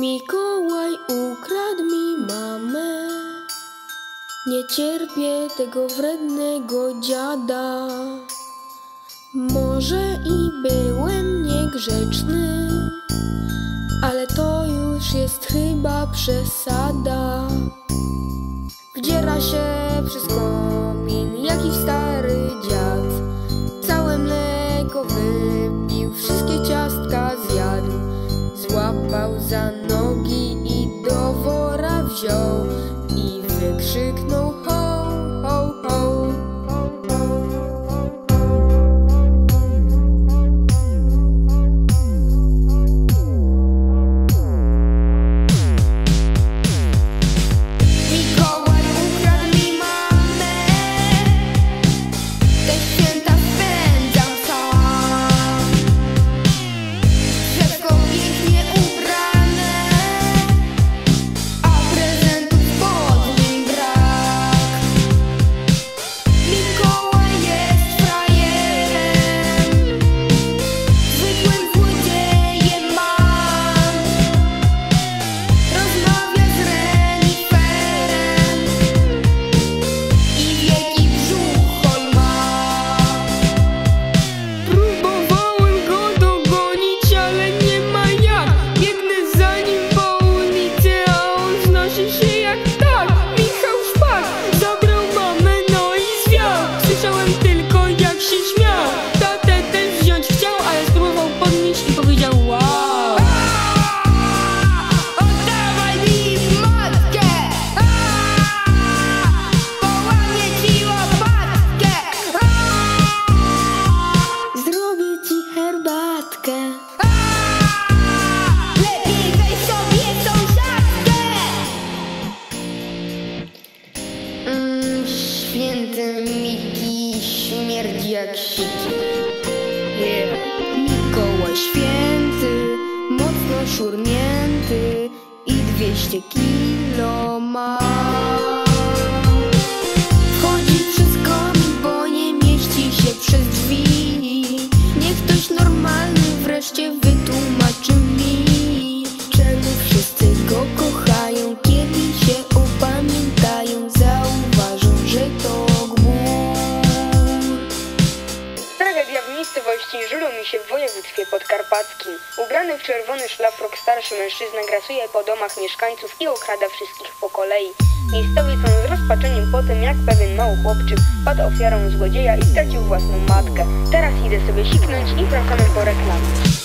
Mikołaj ukradł mi mamę. Nie cierpię tego wrednego dziada. Może i byłem niegrzeczny, ale to już jest chyba przesada. Wdziera się przez komin jakiś stary dziad. Wziął i wykrzyknął święty Miki śmierdzi jak siki. Yeah. Mikołaj święty, mocno szurnięty i 200 kilo ma. Wchodzi przez komin, bo nie mieści się przez drzwi. Niech ktoś normalny wreszcie wytłumaczy województwie podkarpackim. Ubrany w czerwony szlafrok starszy mężczyzna grasuje po domach mieszkańców i okrada wszystkich po kolei. Miejscowi są z rozpaczeniem po tym, jak pewien mały chłopczyk padł ofiarą złodzieja i stracił własną matkę. Teraz idę sobie siknąć i wracamy po reklamie.